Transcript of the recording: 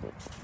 Thanks.